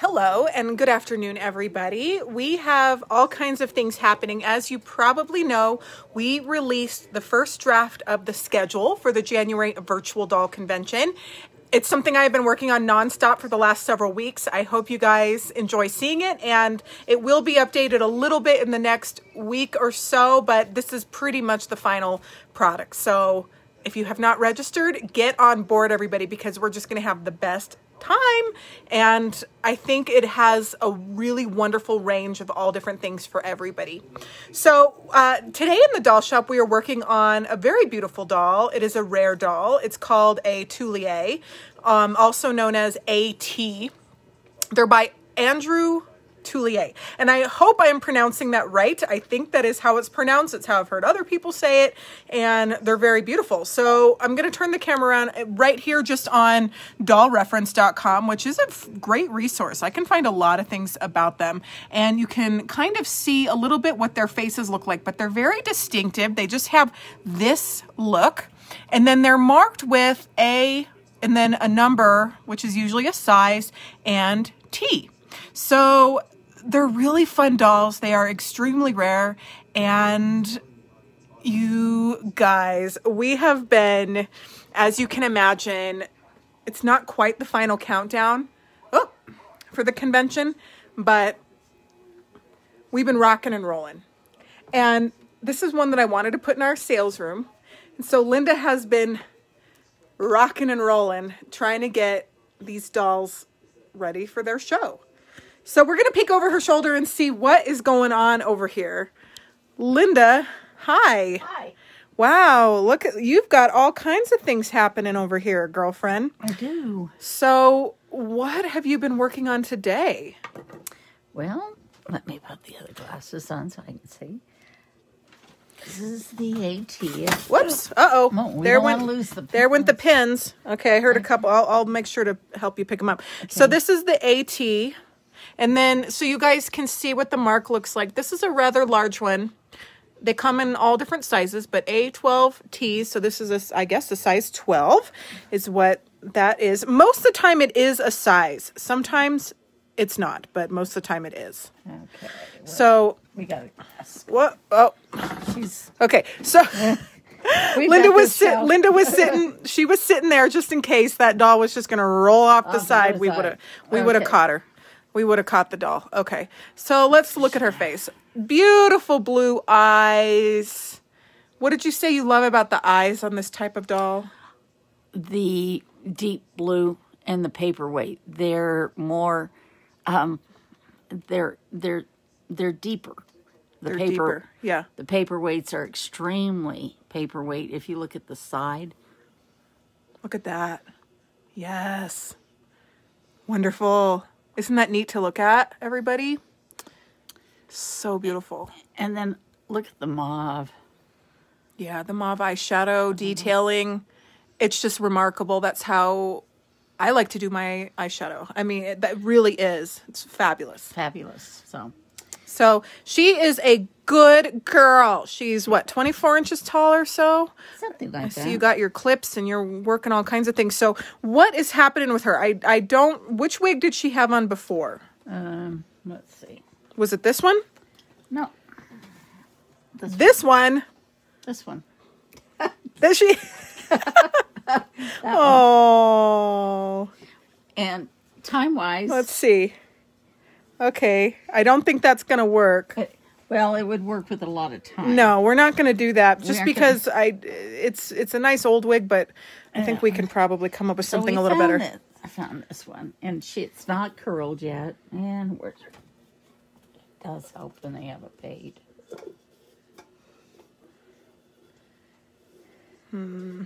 Hello and good afternoon, everybody. We have all kinds of things happening. As you probably know, we released the first draft of the schedule for the January Virtual Doll Convention. It's something I've been working on nonstop for the last several weeks. I hope you guys enjoy seeing it, and it will be updated a little bit in the next week or so, but this is pretty much the final product. So if you have not registered, get on board, everybody, because we're just going to have the best time. And I think it has a really wonderful range of all different things for everybody. So uh, today in the doll shop, we are working on a very beautiful doll. It is a rare doll. It's called a Thuillier, um, also known as AT. They're by Andrew Thuillier. And I hope I am pronouncing that right. I think that is how it's pronounced. It's how I've heard other people say it. And they're very beautiful. So I'm going to turn the camera around uh, right here just on dollreference.com, which is a great resource. I can find a lot of things about them. And you can kind of see a little bit what their faces look like, but they're very distinctive. They just have this look. And then they're marked with A and then a number, which is usually a size, and T. So they're really fun dolls. They are extremely rare. And you guys, we have been, as you can imagine, it's not quite the final countdown oh, for the convention, but we've been rocking and rolling. And this is one that I wanted to put in our sales room. And so Linda has been rocking and rolling, trying to get these dolls ready for their show. So we're going to peek over her shoulder and see what is going on over here. Linda, hi. Hi. Wow, look at you've got all kinds of things happening over here, girlfriend. I do. So, what have you been working on today? Well, let me put the other glasses on so I can see. This is the AT. Whoops. Uh-oh. No, there went lose the There went the pins. Okay, I heard a couple. I'll, I'll make sure to help you pick them up. So this is the AT. And then so you guys can see what the mark looks like. This is a rather large one. They come in all different sizes, but A12T, so this is a, I guess a size 12 is what that is. Most of the time it is a size. Sometimes it's not, but most of the time it is. Okay. Well, So, we got glass. what? Oh, She's. okay. So Linda was sit. Linda was sitting. She was sitting there just in case that doll was just going to roll off the Off side. We would have we would have caught her. We would have caught the doll. Okay, so let's look at her face. Beautiful blue eyes. What did you say you love about the eyes on this type of doll? the deep blue and the paperweight. They're more. Um, they're they're they're deeper. The They're paper. deeper. Yeah. The paperweights are extremely paperweight. If you look at the side, Look at that. Yes. Wonderful. Isn't that neat to look at, everybody? So beautiful. and then look at the mauve. Yeah, the mauve eyeshadow mm-hmm. detailing. It's just remarkable. That's how I like to do my eyeshadow. I mean, it, that really is. It's fabulous. Fabulous. So So she is a good girl. She's what, 24 inches tall or so? something like that. So you got your clips and you're working all kinds of things. So what is happening with her? I, I don't, which wig did she have on before? um, let's see. Was it this one? No, This one? this one. Does she? oh. And time wise, Let's see. Okay, I don't think that's gonna work. well, it would work with a lot of time. No, we're not gonna do that. Just because I, it's it's a nice old wig, but I think we can probably come up with something we a little better. It. I found this one, and she, it's not curled yet. And where's her? It does help when they have it paid. Hmm.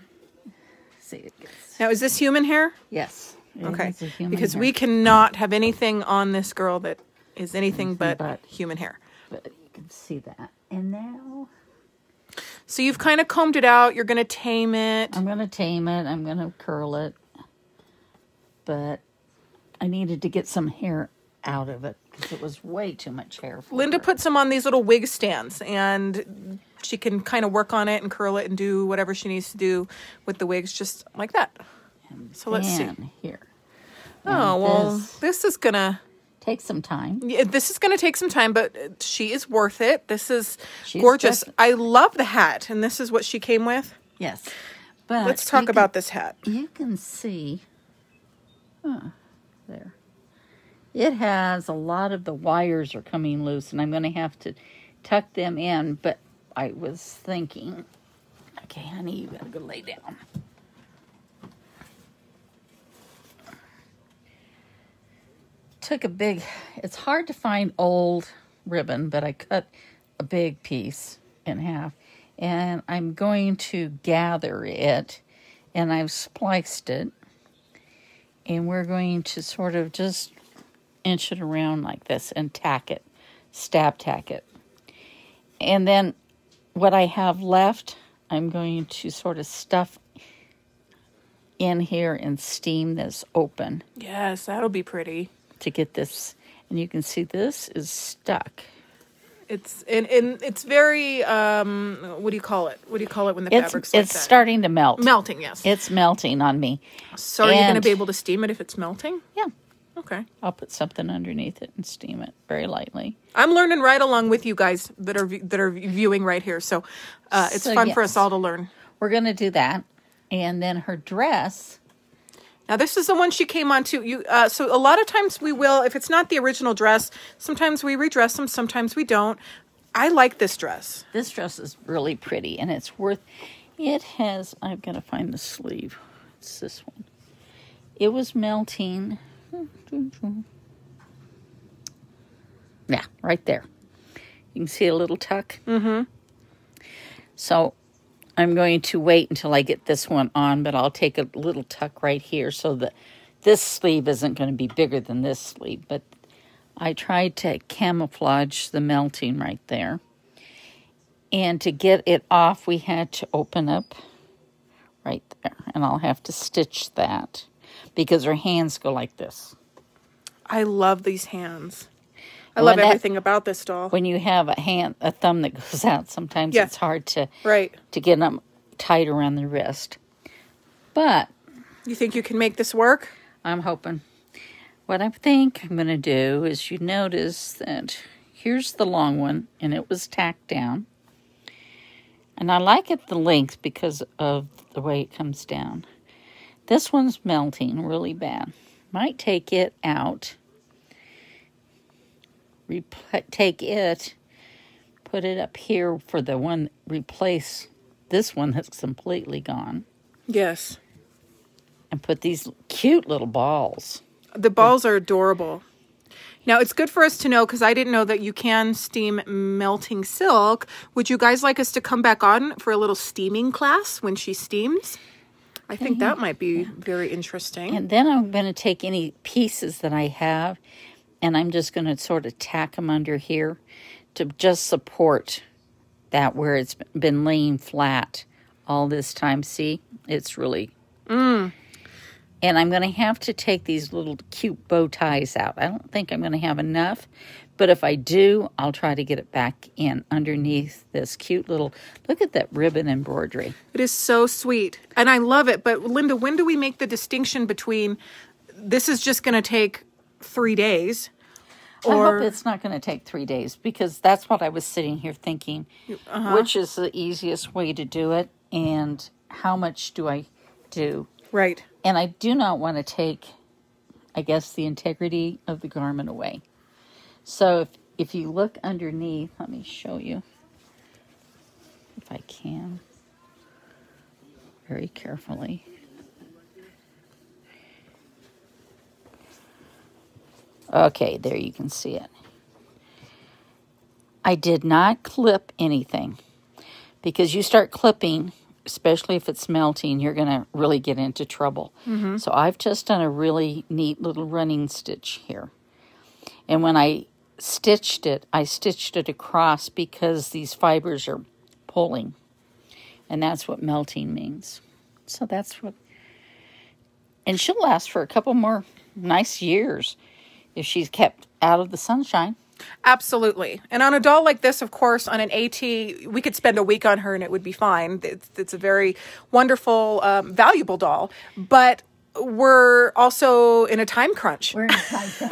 See, it gets Now, is this human hair? yes. it Okay, because hair, we cannot have anything on this girl that is anything but, but- human hair. but you can see that. And now So you've kind of combed it out. You're gonna tame it. I'm gonna tame it. I'm gonna curl it, but I needed to get some hair out of it because it was way too much hair. For Linda her. put some on these little wig stands, and she can kind of work on it and curl it and do whatever she needs to do with the wigs, just like that. So let's see. Here. Oh well, this- this is gonna Take some time. Yeah, this is going to take some time, but uh, she is worth it. This is She's gorgeous. I love the hat, and this is what she came with. Yes. But Let's talk can- about this hat. you can see huh, there it has a lot of the wires are coming loose and i'm going to have to tuck them in but i was thinking okay honey you gotta go lay down took a big it's hard to find old ribbon but i cut a big piece in half. And i'm going to gather it and i've spliced it. And we're going to sort of just inch it around like this and tack it stab tack it. And then what i have left i'm going to sort of stuff in here and steam this open. Yes, that'll be pretty. To get this and you can see this is stuck It's and, and it's very um what do you call it? What do you call it when the it's fabric's like it's that? starting to melt melting. Yes. it's melting on me so are you going to be able to steam it if it's melting? yeah Okay. i'll put something underneath it and steam it very lightly I'm learning right along with you guys that are that are viewing right here. So uh, it's So, fun for us all to learn. we're going to do that and then her dress Now this is the one she came on to. You uh, so a lot of times we will if it's not the original dress. Sometimes we redress them. Sometimes we don't. I like this dress. This dress is really pretty and it's worth it has I've got to find the sleeve. It's this one. It was melting. Yeah, right there. You can see a little tuck. Mm-hmm. So I'm going to wait until I get this one on, but I'll take a little tuck right here so that this sleeve isn't going to be bigger than this sleeve. But I tried to camouflage the melting right there. And to get it off, we had to open up right there. And I'll have to stitch that because her hands go like this. I love these hands. I love that- everything about this doll. When you have a hand, a thumb that goes out, sometimes Yeah. it's hard to Right. to get them tight around the wrist. But You think you can make this work? I'm hoping. What I think I'm going to do is you notice that here's the long one and it was tacked down. And I like it the length because of the way it comes down. This one's melting really bad. Might take it out. Take it, put it up here for the one, replace this one that's completely gone, Yes. and put these cute little balls. The balls are adorable. Now it's good for us to know because I didn't know that you can steam melting silk. Would you guys like us to come back on for a little steaming class when she steams? I think that mm-hmm. might be very interesting. And then I'm going to take any pieces that I have and I'm just going to sort of tack them under here to just support that where it's been laying flat all this time. See, it's really. Mm. And I'm going to have to take these little cute bow ties out. I don't think I'm going to have enough, but if I do, I'll try to get it back in underneath this cute little. Look at that ribbon embroidery. It is so sweet. And I love it. But Linda, when do we make the distinction between this is just going to take three days? I hope it's not going to take three days because that's what I was sitting here thinking. Uh-huh. Which is the easiest way to do it, and how much do I do? right. And I do not want to take, I guess, the integrity of the garment away. So if, if you look underneath, let me show you if I can very carefully. Okay, there you can see it. I did not clip anything because you start clipping, especially if it's melting, you're going to really get into trouble. Mm-hmm. So I've just done a really neat little running stitch here. And when I stitched it, I stitched it across because these fibers are pulling. And that's what melting means. So that's what. And she'll last for a couple more nice years if she's kept out of the sunshine. Absolutely. And on a doll like this, of course, on an AT, we could spend a week on her and it would be fine. It's, it's a very wonderful, um, valuable doll. But we're also in a time crunch. We're in time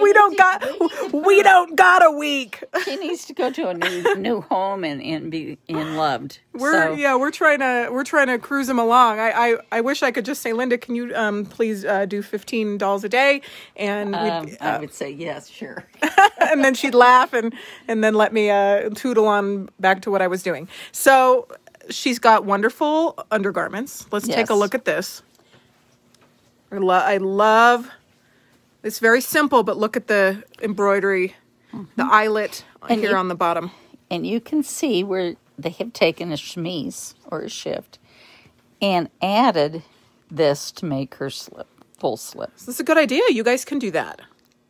we don't got we need to put we don't got a week. She needs to go to a new new home and, and be and loved. We're so, yeah, we're trying to we're trying to cruise him along. I I, I wish I could just say, Linda, can you um please uh, do fifteen dolls a day, and um, we'd, I uh, would say yes, sure. and then she'd laugh and and then let me uh, tootle on back to what I was doing. So she's got wonderful undergarments. Let's take a look at this. I, lo- I love. It's very simple, but look at the embroidery, the mm-hmm. eyelet And here you- on the bottom. and you can see where they have taken a chemise or a shift and added this to make her slip full slip. This is a good idea. You guys can do that.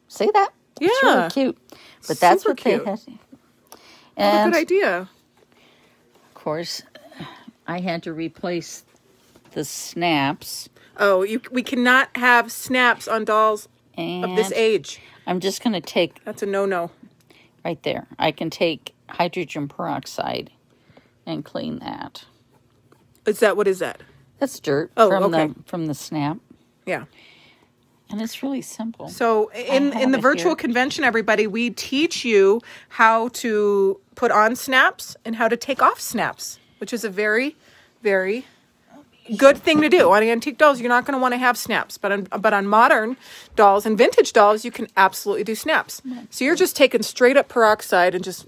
See that? It's Yeah. really cute. But that's Super what cute. they had. What a good idea. of course, I had to replace the snaps. Oh, you, we cannot have snaps on dolls And of this age. I'm just going to take That's a no-no. right there. I can take hydrogen peroxide and clean that. Is that what is that? That's dirt Oh, from okay. the from the snap, Yeah. and it's really simple. So in in the virtual here. convention, everybody, we teach you how to put on snaps and how to take off snaps, which is a very, very good thing to do. On antique dolls, you're not going to want to have snaps, but on but on modern dolls and vintage dolls, you can absolutely do snaps. Mm-hmm. So you're just taking straight up peroxide and just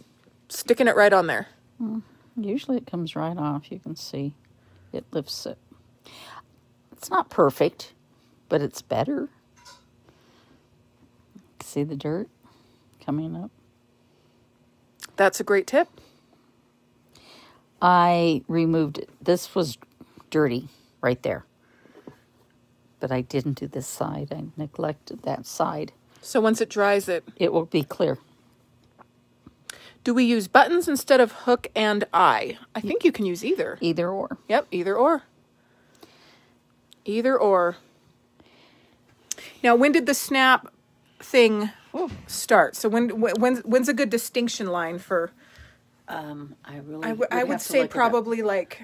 sticking it right on there. Mm-hmm. Usually it comes right off. You can see it lifts it. It's not perfect, but it's better. See the dirt coming up? That's a great tip. I removed it. This was dirty right there. But I didn't do this side. I neglected that side. So once it dries, it It will be clear. do we use buttons instead of hook and eye? I think you can use either. Either or. Yep, either or. Either or. Now, when did the snap thing start? So when when when's, when's a good distinction line for? Um, I really I, w- I would say probably like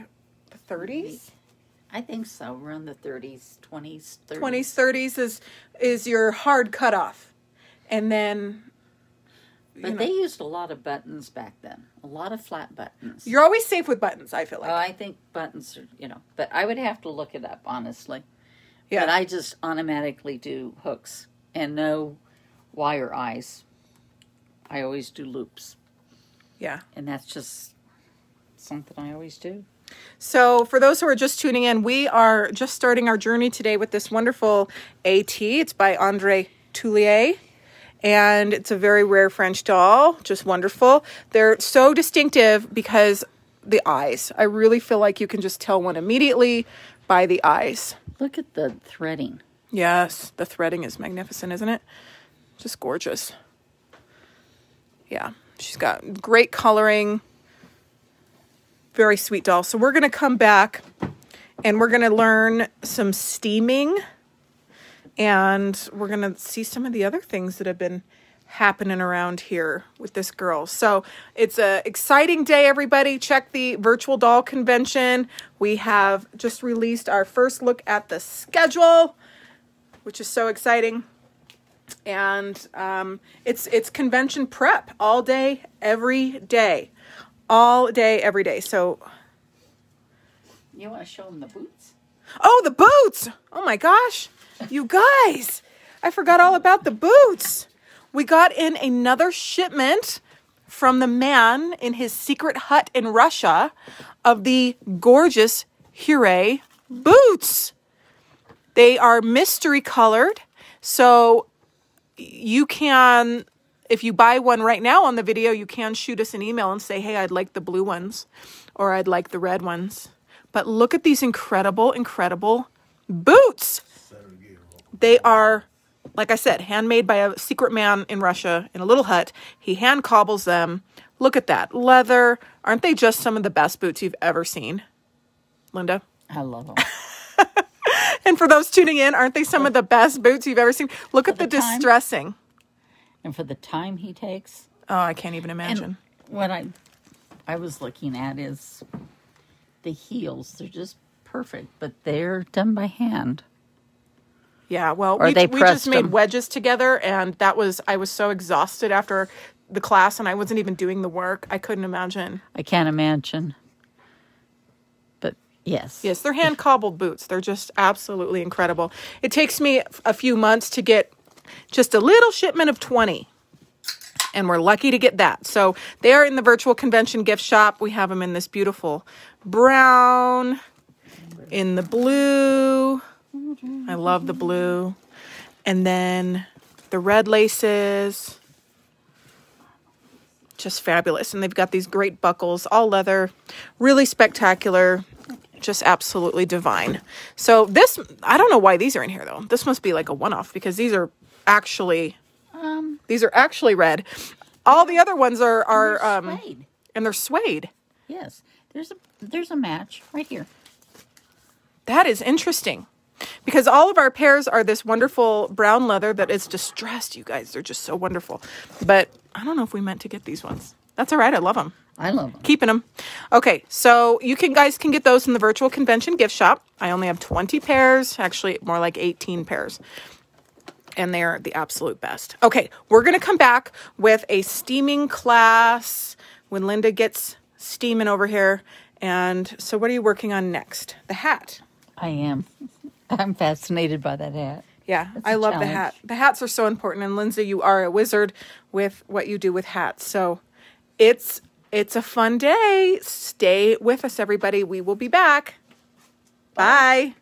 the 30s, I think so. Around the 30s, 20s, 30s. 20s, 30s is is your hard cutoff, and then But they used a lot of buttons back then. A lot of flat buttons. you're always safe with buttons. I feel like. Oh, I think buttons are, you know, but I would have to look it up, honestly. yeah. But I just automatically do hooks and no wire eyes. I always do loops. yeah. And that's just something I always do. So, for those who are just tuning in, we are just starting our journey today with this wonderful AT. It's by Andre Thuillier, and it's a very rare French doll. Just wonderful. They're so distinctive because the eyes. I really feel like you can just tell one immediately by the eyes. Look at the threading. Yes, the threading is magnificent, isn't it? Just gorgeous. Yeah, she's got great coloring. Very sweet doll. So we're going to come back and we're going to learn some steaming and we're going to see some of the other things that have been happening around here with this girl. So it's a exciting day everybody. Check the virtual doll convention. We have just released our first look at the schedule which is so exciting. And um, it's it's convention prep all day, every day, all day, every day. So, You want to show them the boots? oh, the boots! Oh my gosh, you guys, I forgot all about the boots. We got in another shipment from the man in his secret hut in Russia of the gorgeous Huret boots. They are mystery colored. So you can, if you buy one right now on the video, you can shoot us an email and say, hey, I'd like the blue ones or I'd like the red ones. But look at these incredible, incredible boots. They are, like I said, handmade by a secret man in Russia in a little hut. He hand cobbles them. Look at that leather. Aren't they just some of the best boots you've ever seen? Linda? I love them. And for those tuning in, aren't they some of the best boots you've ever seen? Look at the, the distressing. And for the time he takes. Oh, I can't even imagine. And what I I was looking at is the heels. They're just perfect, but they're done by hand. Yeah, well, Or we, they we just made them. wedges together, and that was I was so exhausted after the class, and I wasn't even doing the work. I couldn't imagine. I can't imagine. But yes. Yes, they're hand cobbled boots. They're just absolutely incredible. It takes me a few months to get just a little shipment of 20. And we're lucky to get that. So they are in the virtual convention gift shop. We have them in this beautiful brown, in the blue. I love the blue. And then the red laces. Just fabulous. And they've got these great buckles, all leather, really spectacular, just absolutely divine. So this, I don't know why these are in here though. This must be like a one-off because these are actually, Um, these are actually red. All the other ones are are um, suede. and they're suede. Yes. There's a there's a match right here. That is interesting. Because all of our pairs are this wonderful brown leather that is distressed, you guys. They're just so wonderful. But I don't know if we meant to get these ones. That's all right. I love them. I love them. keeping them. Okay, so you can guys can get those in the virtual convention gift shop. I only have 20 pairs, actually more like 18 pairs. And they're the absolute best. Okay, we're going to come back with a steaming class when Linda gets steaming over here. And so what are you working on next? The hat. I am. I'm fascinated by that hat. Yeah, That's I love the hat. The hats are so important and Lindsay, you are a wizard with what you do with hats. So it's it's a fun day. Stay with us everybody. We will be back. Bye.